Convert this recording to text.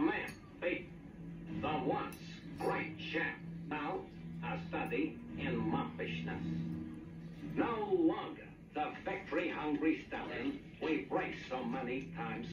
man faith. the once great champ. Now, a study in moppishness. No longer the victory hungry stallion we raced so many times.